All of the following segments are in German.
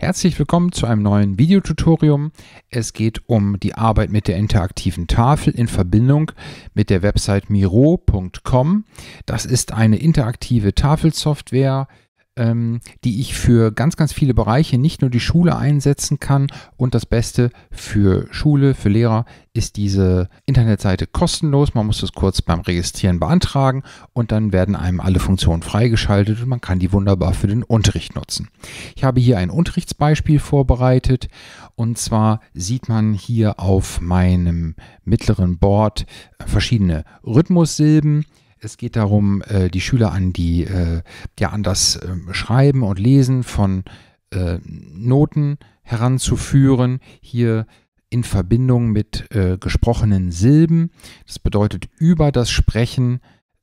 Herzlich willkommen zu einem neuen Videotutorium. Es geht um die Arbeit mit der interaktiven Tafel in Verbindung mit der Website miro.com. Das ist eine interaktive Tafelsoftware, ähm, die ich für ganz, ganz viele Bereiche, nicht nur die Schule einsetzen kann. Und das Beste für Schule, für Lehrer ist diese Internetseite kostenlos. Man muss es kurz beim Registrieren beantragen und dann werden einem alle Funktionen freigeschaltet und man kann die wunderbar für den Unterricht nutzen. Ich habe hier ein Unterrichtsbeispiel vorbereitet und zwar sieht man hier auf meinem mittleren Board verschiedene Rhythmussilben. Es geht darum, äh, die Schüler an die, äh, ja, an das ähm, Schreiben und Lesen von äh, Noten heranzuführen. Hier in Verbindung mit gesprochenen Silben. Das bedeutet über das Sprechen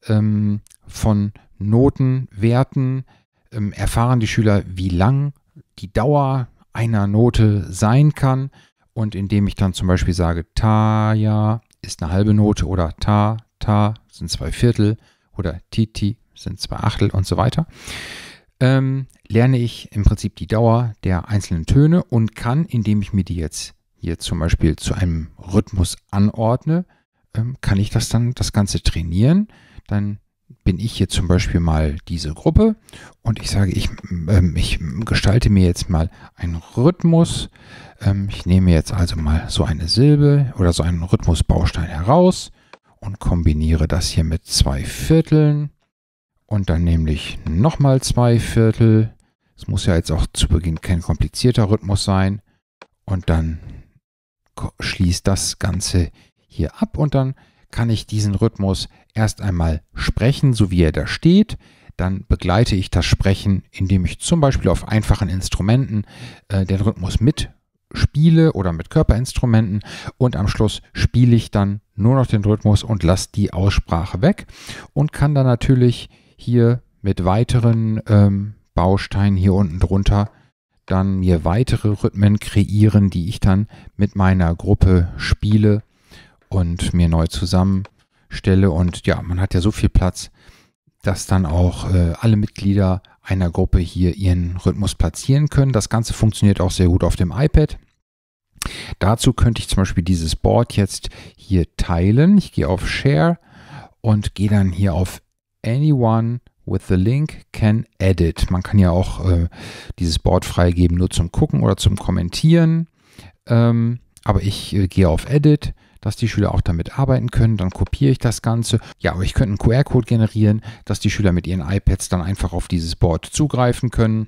ähm, von Notenwerten ähm, erfahren die Schüler, wie lang die Dauer einer Note sein kann. Und indem ich dann zum Beispiel sage, ta, ja, ist eine halbe Note oder ta, Ta sind zwei Viertel oder Titi sind zwei Achtel und so weiter, ähm, lerne ich im Prinzip die Dauer der einzelnen Töne und kann, indem ich mir die jetzt hier zum Beispiel zu einem Rhythmus anordne, ähm, kann ich das dann das Ganze trainieren. Dann bin ich hier zum Beispiel mal diese Gruppe und ich sage, ich, ähm, ich gestalte mir jetzt mal einen Rhythmus. Ähm, ich nehme jetzt also mal so eine Silbe oder so einen Rhythmusbaustein heraus und kombiniere das hier mit zwei Vierteln und dann nämlich nochmal zwei Viertel. Es muss ja jetzt auch zu Beginn kein komplizierter Rhythmus sein. Und dann schließt das Ganze hier ab und dann kann ich diesen Rhythmus erst einmal sprechen, so wie er da steht. Dann begleite ich das Sprechen, indem ich zum Beispiel auf einfachen Instrumenten äh, den Rhythmus mit spiele oder mit Körperinstrumenten und am Schluss spiele ich dann nur noch den Rhythmus und lasse die Aussprache weg und kann dann natürlich hier mit weiteren ähm, Bausteinen hier unten drunter dann mir weitere Rhythmen kreieren, die ich dann mit meiner Gruppe spiele und mir neu zusammenstelle. Und ja, man hat ja so viel Platz, dass dann auch äh, alle Mitglieder einer Gruppe hier ihren Rhythmus platzieren können. Das Ganze funktioniert auch sehr gut auf dem iPad. Dazu könnte ich zum Beispiel dieses Board jetzt hier teilen. Ich gehe auf Share und gehe dann hier auf Anyone with the link can edit. Man kann ja auch äh, dieses Board freigeben, nur zum Gucken oder zum Kommentieren. Ähm, aber ich äh, gehe auf Edit, dass die Schüler auch damit arbeiten können. Dann kopiere ich das Ganze. Ja, aber ich könnte einen QR-Code generieren, dass die Schüler mit ihren iPads dann einfach auf dieses Board zugreifen können.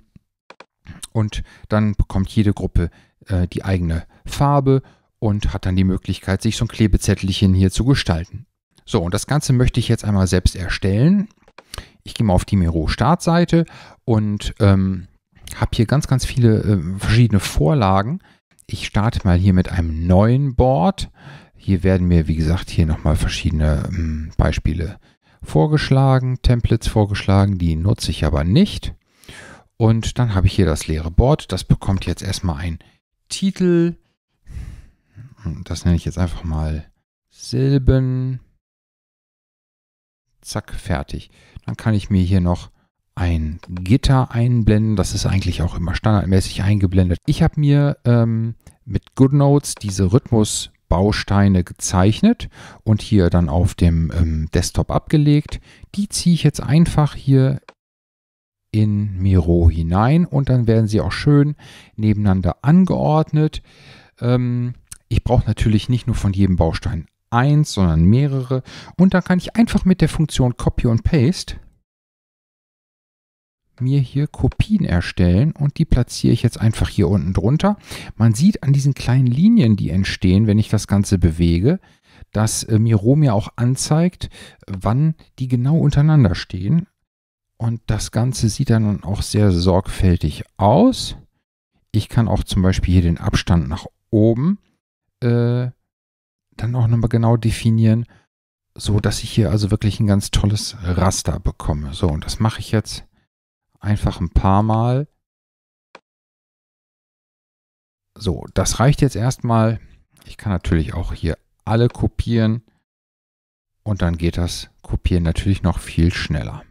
Und dann bekommt jede Gruppe äh, die eigene Farbe und hat dann die Möglichkeit, sich so ein Klebezettelchen hier zu gestalten. So, und das Ganze möchte ich jetzt einmal selbst erstellen. Ich gehe mal auf die Miro Startseite und ähm, habe hier ganz, ganz viele äh, verschiedene Vorlagen. Ich starte mal hier mit einem neuen Board. Hier werden mir, wie gesagt, hier nochmal verschiedene ähm, Beispiele vorgeschlagen, Templates vorgeschlagen, die nutze ich aber nicht. Und dann habe ich hier das leere Board. Das bekommt jetzt erstmal ein Titel. Das nenne ich jetzt einfach mal Silben. Zack, fertig. Dann kann ich mir hier noch ein Gitter einblenden. Das ist eigentlich auch immer standardmäßig eingeblendet. Ich habe mir ähm, mit GoodNotes diese Rhythmusbausteine gezeichnet und hier dann auf dem ähm, Desktop abgelegt. Die ziehe ich jetzt einfach hier in Miro hinein und dann werden sie auch schön nebeneinander angeordnet. Ähm, ich brauche natürlich nicht nur von jedem Baustein eins, sondern mehrere und dann kann ich einfach mit der Funktion Copy und Paste mir hier Kopien erstellen und die platziere ich jetzt einfach hier unten drunter. Man sieht an diesen kleinen Linien, die entstehen, wenn ich das Ganze bewege, dass äh, mir auch anzeigt, wann die genau untereinander stehen. Und das Ganze sieht dann auch sehr sorgfältig aus. Ich kann auch zum Beispiel hier den Abstand nach oben äh, dann auch nochmal genau definieren, so dass ich hier also wirklich ein ganz tolles Raster bekomme. So, und das mache ich jetzt einfach ein paar Mal. So, das reicht jetzt erstmal. Ich kann natürlich auch hier alle kopieren und dann geht das Kopieren natürlich noch viel schneller.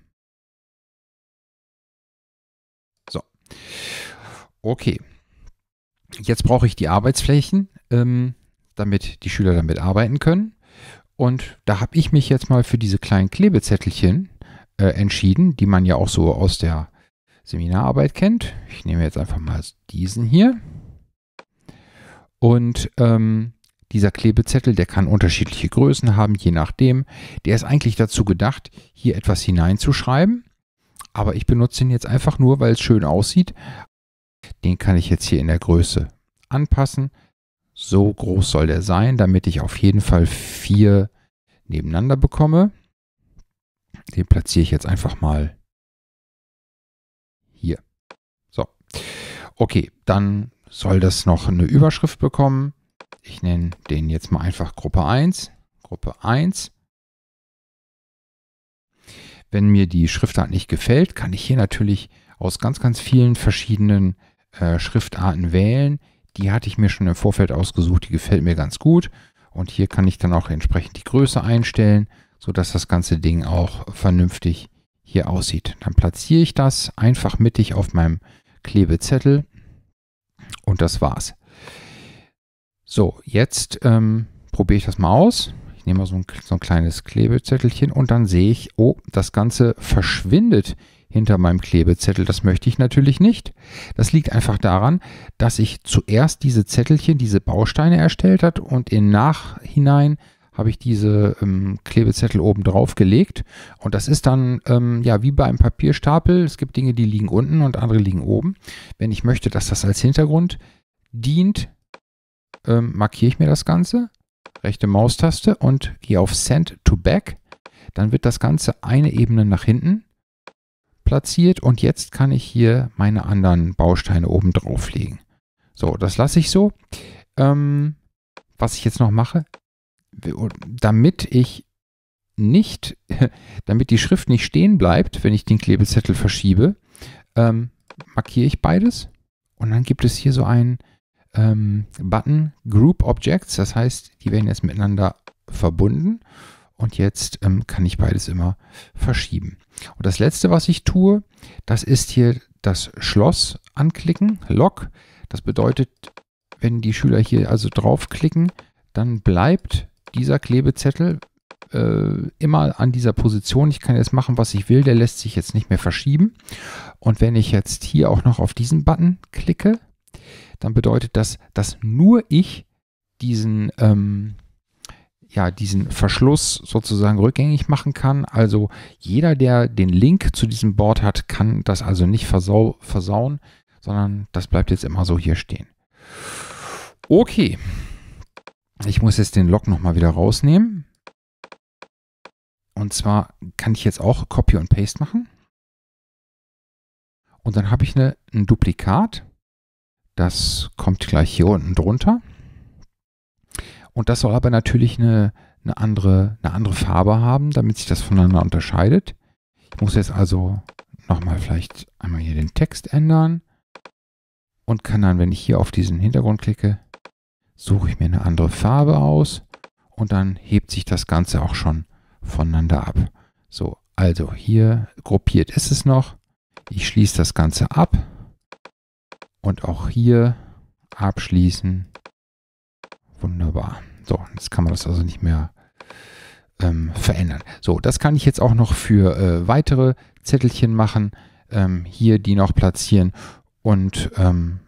So. Okay. Jetzt brauche ich die Arbeitsflächen, ähm, damit die Schüler damit arbeiten können. Und da habe ich mich jetzt mal für diese kleinen Klebezettelchen äh, entschieden, die man ja auch so aus der Seminararbeit kennt. Ich nehme jetzt einfach mal diesen hier. Und ähm, dieser Klebezettel, der kann unterschiedliche Größen haben, je nachdem. Der ist eigentlich dazu gedacht, hier etwas hineinzuschreiben. Aber ich benutze ihn jetzt einfach nur, weil es schön aussieht. Den kann ich jetzt hier in der Größe anpassen. So groß soll der sein, damit ich auf jeden Fall vier nebeneinander bekomme. Den platziere ich jetzt einfach mal hier. So. Okay, dann soll das noch eine Überschrift bekommen. Ich nenne den jetzt mal einfach Gruppe 1. Gruppe 1. Wenn mir die Schriftart nicht gefällt, kann ich hier natürlich aus ganz, ganz vielen verschiedenen äh, Schriftarten wählen. Die hatte ich mir schon im Vorfeld ausgesucht, die gefällt mir ganz gut. Und hier kann ich dann auch entsprechend die Größe einstellen, sodass das ganze Ding auch vernünftig hier aussieht. Dann platziere ich das einfach mittig auf meinem Klebezettel und das war's. So, jetzt ähm, probiere ich das mal aus. Ich nehme mal so ein, so ein kleines Klebezettelchen und dann sehe ich, oh, das Ganze verschwindet hinter meinem Klebezettel. Das möchte ich natürlich nicht. Das liegt einfach daran, dass ich zuerst diese Zettelchen, diese Bausteine erstellt hat und im Nachhinein habe ich diese ähm, Klebezettel oben drauf gelegt. Und das ist dann ähm, ja wie bei einem Papierstapel. Es gibt Dinge, die liegen unten und andere liegen oben. Wenn ich möchte, dass das als Hintergrund dient, ähm, markiere ich mir das Ganze, rechte Maustaste und gehe auf Send to Back. Dann wird das Ganze eine Ebene nach hinten platziert und jetzt kann ich hier meine anderen Bausteine oben drauf legen. So, das lasse ich so. Ähm, was ich jetzt noch mache, damit ich nicht, damit die Schrift nicht stehen bleibt, wenn ich den Klebezettel verschiebe, ähm, markiere ich beides und dann gibt es hier so einen ähm, Button Group Objects, das heißt, die werden jetzt miteinander verbunden und jetzt ähm, kann ich beides immer verschieben. Und das letzte, was ich tue, das ist hier das Schloss anklicken, Lock. Das bedeutet, wenn die Schüler hier also draufklicken, dann bleibt dieser Klebezettel äh, immer an dieser Position. Ich kann jetzt machen, was ich will. Der lässt sich jetzt nicht mehr verschieben. Und wenn ich jetzt hier auch noch auf diesen Button klicke, dann bedeutet das, dass nur ich diesen ähm, ja, diesen Verschluss sozusagen rückgängig machen kann. Also jeder, der den Link zu diesem Board hat, kann das also nicht versau versauen, sondern das bleibt jetzt immer so hier stehen. Okay. Ich muss jetzt den Log nochmal wieder rausnehmen. Und zwar kann ich jetzt auch Copy und Paste machen. Und dann habe ich eine, ein Duplikat. Das kommt gleich hier unten drunter. Und das soll aber natürlich eine, eine, andere, eine andere Farbe haben, damit sich das voneinander unterscheidet. Ich muss jetzt also nochmal vielleicht einmal hier den Text ändern und kann dann, wenn ich hier auf diesen Hintergrund klicke, suche ich mir eine andere Farbe aus und dann hebt sich das Ganze auch schon voneinander ab. So, also hier gruppiert ist es noch. Ich schließe das Ganze ab und auch hier abschließen. Wunderbar. So, jetzt kann man das also nicht mehr ähm, verändern. So, das kann ich jetzt auch noch für äh, weitere Zettelchen machen. Ähm, hier die noch platzieren. Und ähm,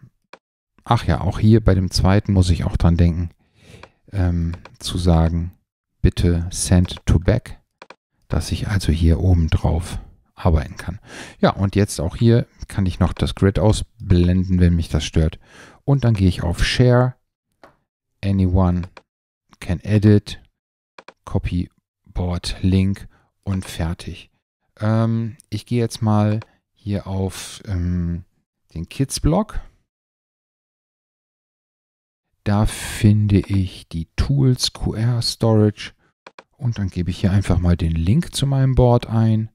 ach ja, auch hier bei dem zweiten muss ich auch dran denken, ähm, zu sagen, bitte send to back, dass ich also hier oben drauf arbeiten kann. Ja, und jetzt auch hier kann ich noch das Grid ausblenden, wenn mich das stört. Und dann gehe ich auf Share anyone can edit, copy board link und fertig. Ähm, ich gehe jetzt mal hier auf ähm, den Kids-Blog. Da finde ich die Tools QR Storage. Und dann gebe ich hier einfach mal den Link zu meinem Board ein.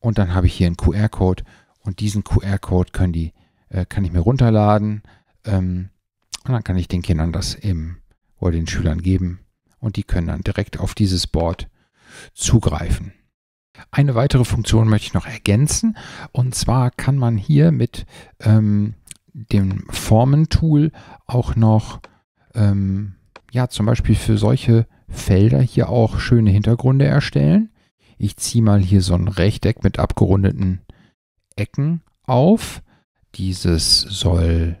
Und dann habe ich hier einen QR-Code und diesen QR-Code äh, kann ich mir runterladen. Ähm, und dann kann ich den Kindern das im, oder den Schülern geben. Und die können dann direkt auf dieses Board zugreifen. Eine weitere Funktion möchte ich noch ergänzen. Und zwar kann man hier mit ähm, dem Formen-Tool auch noch, ähm, ja, zum Beispiel für solche Felder hier auch schöne Hintergründe erstellen. Ich ziehe mal hier so ein Rechteck mit abgerundeten Ecken auf. Dieses soll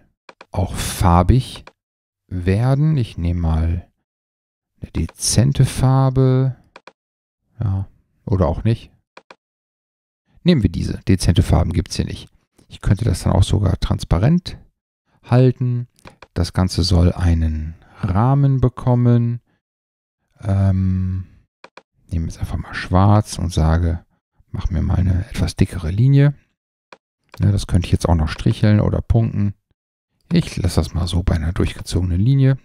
auch farbig werden. Ich nehme mal eine dezente Farbe. Ja, oder auch nicht. Nehmen wir diese. Dezente Farben gibt es hier nicht. Ich könnte das dann auch sogar transparent halten. Das Ganze soll einen Rahmen bekommen. Ähm, nehme jetzt einfach mal schwarz und sage, mach mir mal eine etwas dickere Linie. Ja, das könnte ich jetzt auch noch stricheln oder punkten. Ich lasse das mal so bei einer durchgezogenen Linie.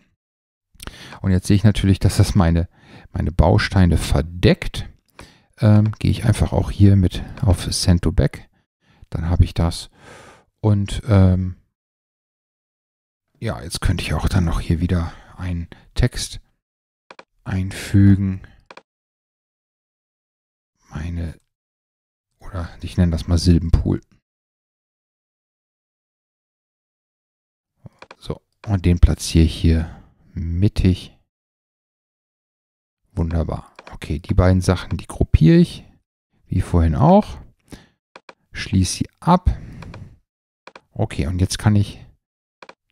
Und jetzt sehe ich natürlich, dass das meine, meine Bausteine verdeckt. Ähm, Gehe ich einfach auch hier mit auf Send to Back. Dann habe ich das. Und ähm, ja, jetzt könnte ich auch dann noch hier wieder einen Text einfügen. Meine, oder ich nenne das mal Silbenpool. So, und den platziere ich hier mittig. Wunderbar. Okay, die beiden Sachen, die gruppiere ich, wie vorhin auch. Schließe sie ab. Okay, und jetzt kann ich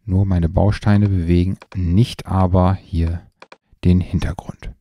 nur meine Bausteine bewegen, nicht aber hier den Hintergrund.